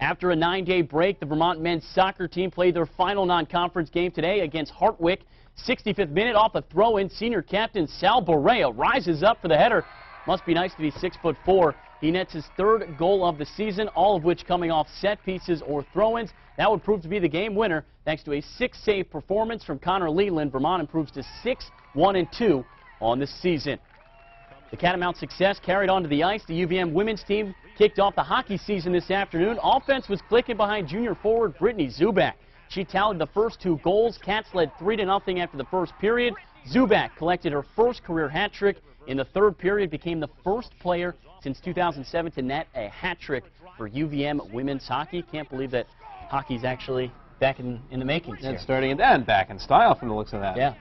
After a nine-day break, the Vermont men's soccer team played their final non-conference game today against Hartwick. 65th minute off a throw-in, senior captain Sal Barea rises up for the header. Must be nice to be six foot four. He nets his third goal of the season, all of which coming off set pieces or throw-ins. That would prove to be the game winner thanks to a six-save performance from Connor Leland. Vermont improves to 6-1 and 2 on the season. The Catamount success carried onto the ice. The UVM women's team kicked off the hockey season this afternoon. Offense was clicking behind junior forward Brittany Zubak. She tallied the first two goals. Cats led 3 to nothing after the first period. Zubak collected her first career hat trick in the third period, became the first player since 2007 to net a hat trick for UVM women's hockey. Can't believe that hockey's actually back in, in the makings And starting and back in style from the looks of that. Yeah.